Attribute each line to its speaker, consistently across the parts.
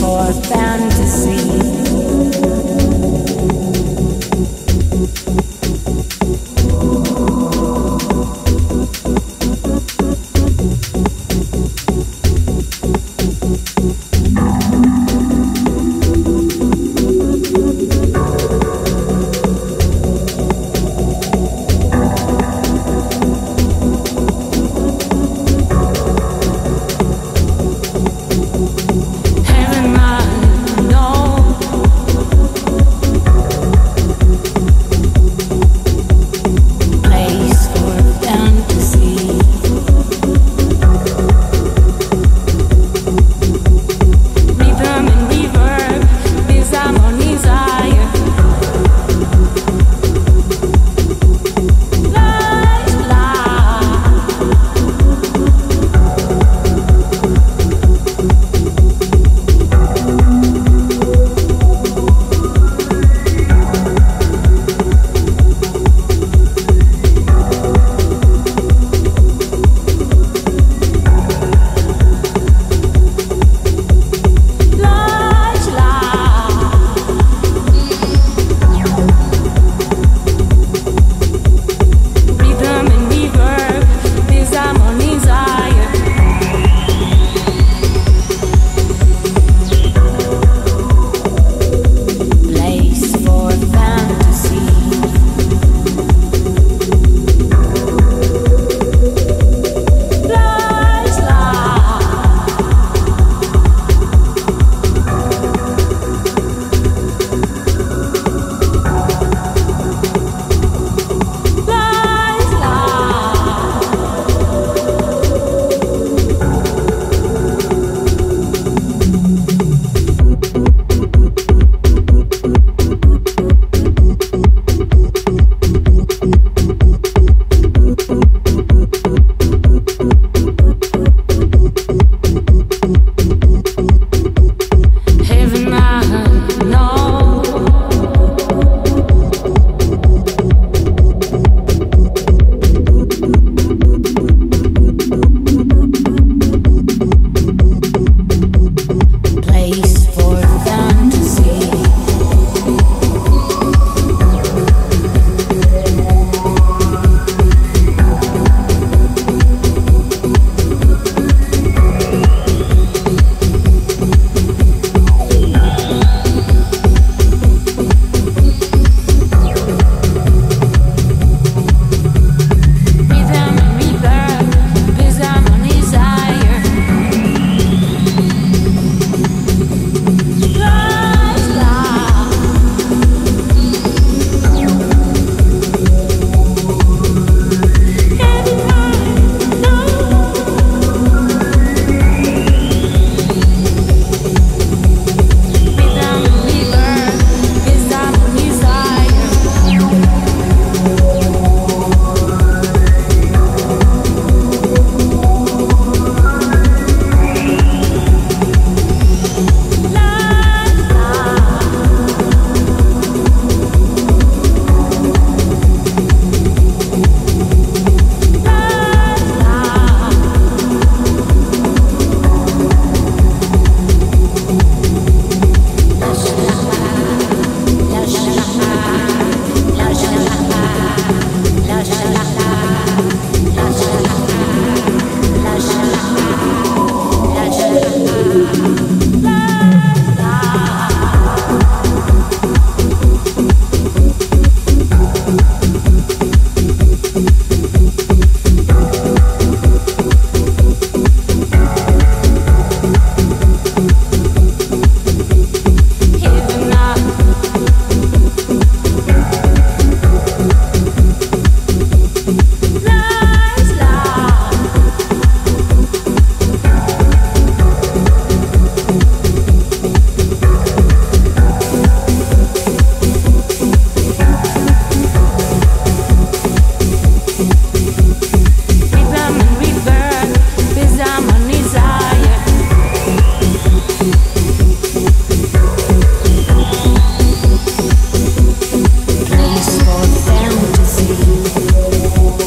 Speaker 1: for fantasy.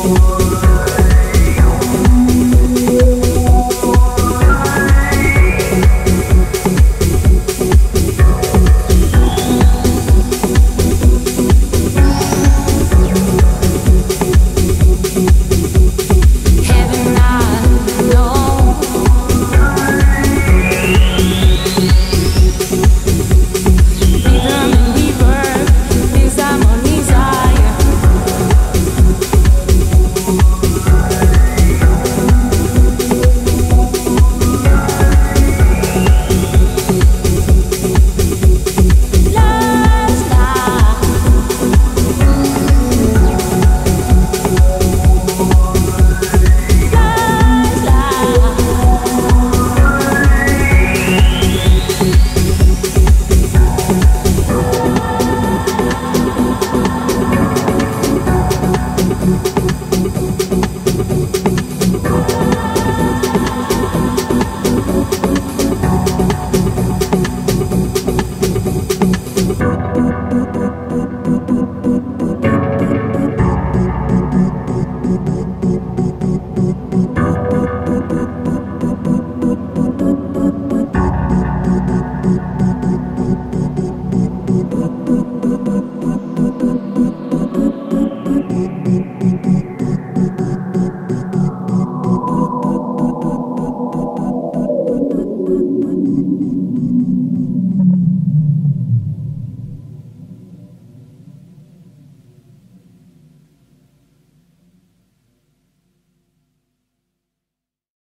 Speaker 1: Ooh.